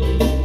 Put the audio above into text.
you.